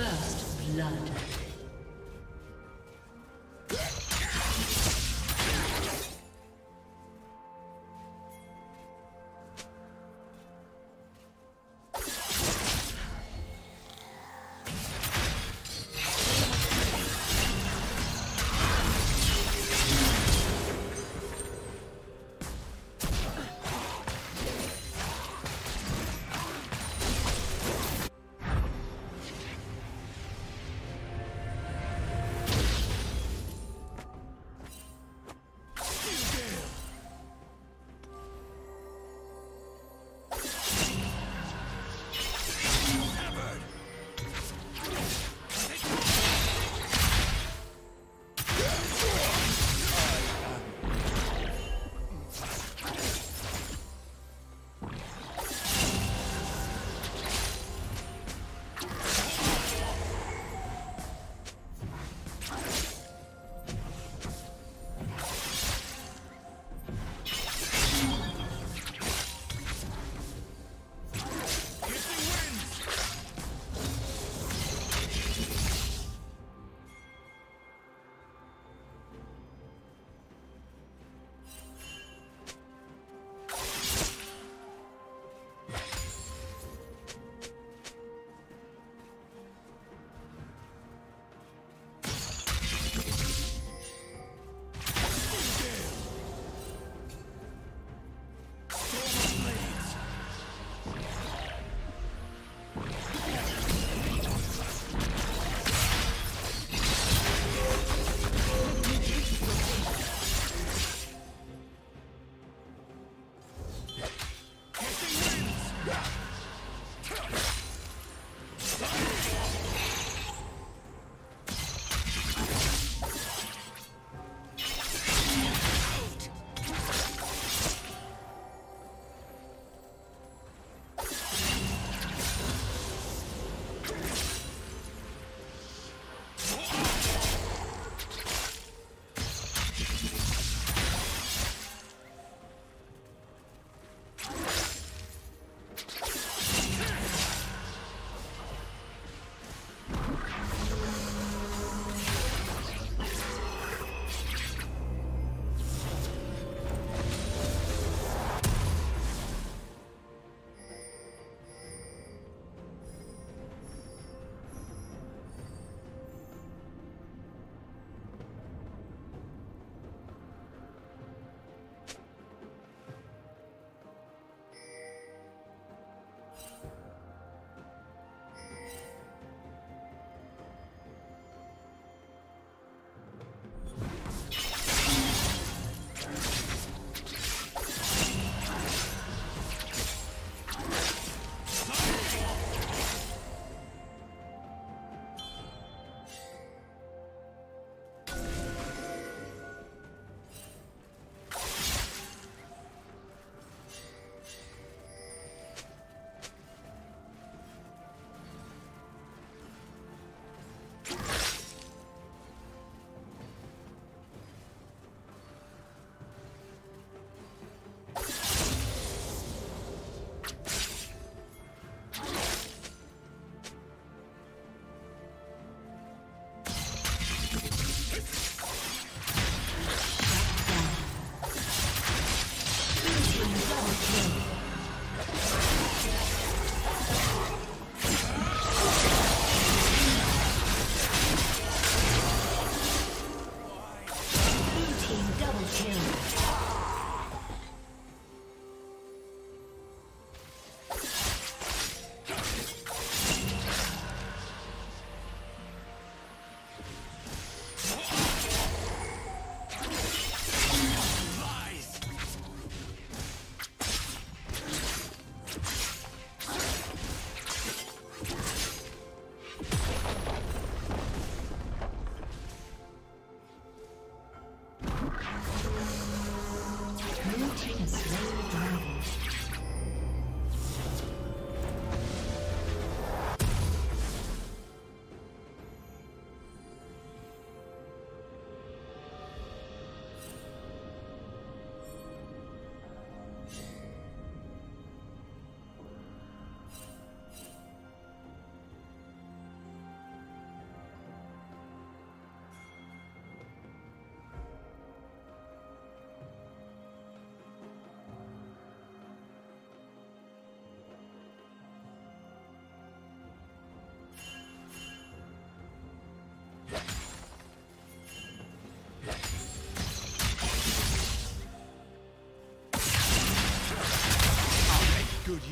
First blood.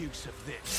Use of this.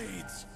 Blades.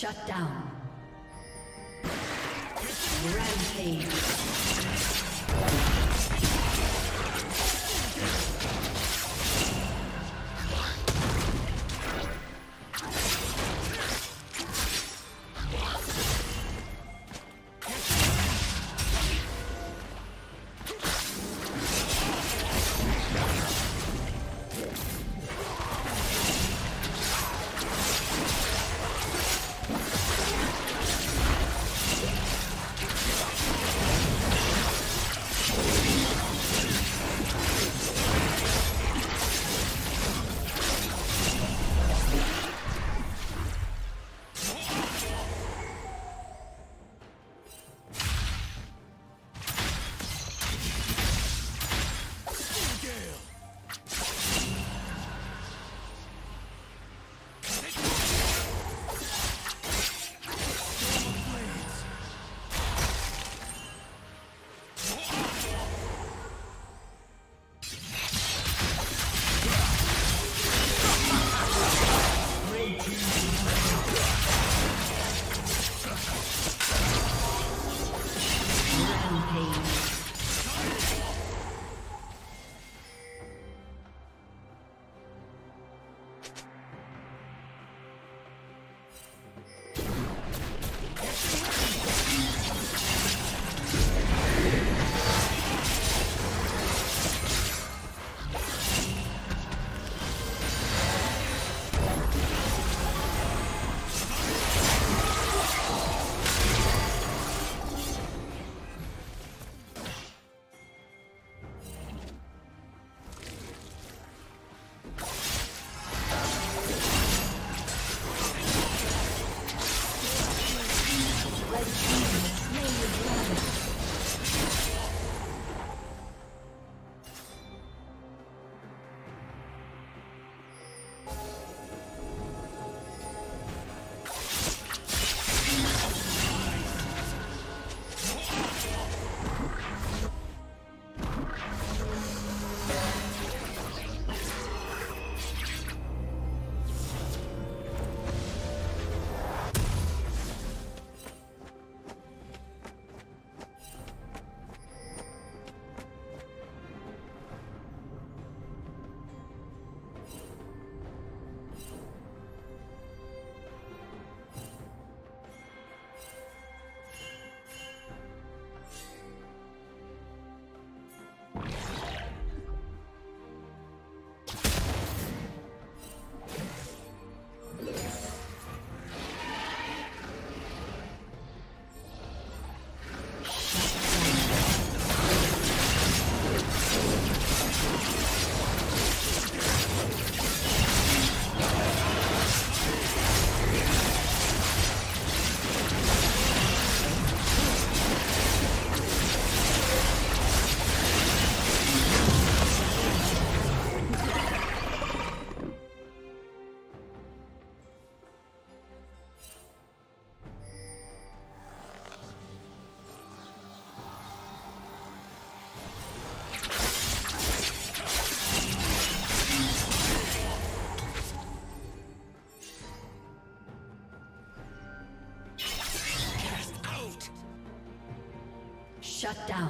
Shut down. Rampage. Shut down.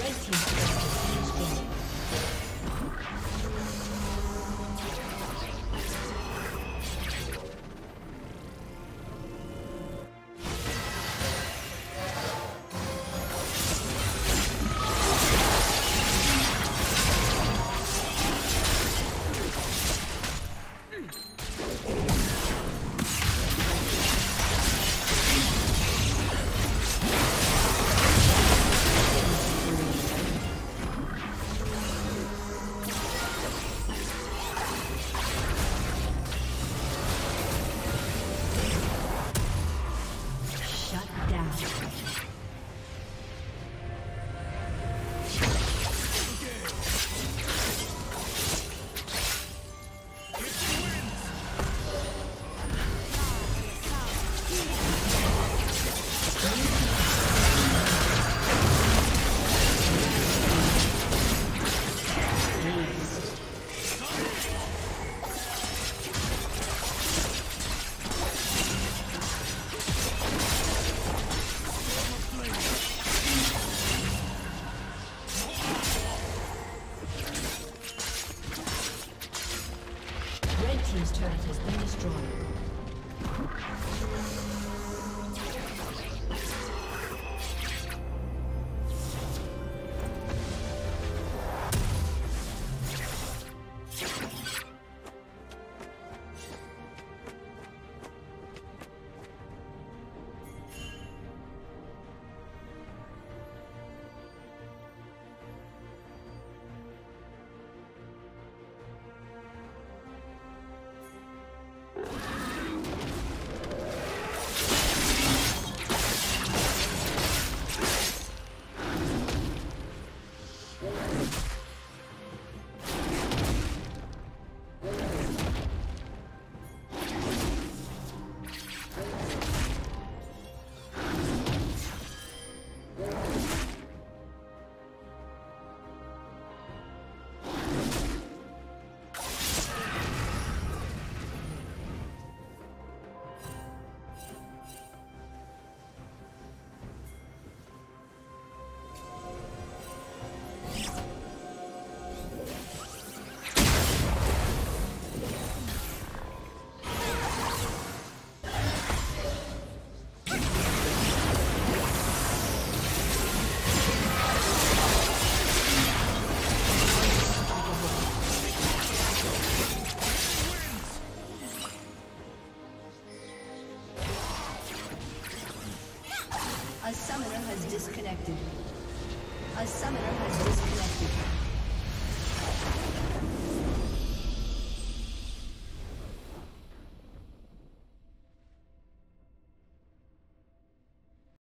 Red team's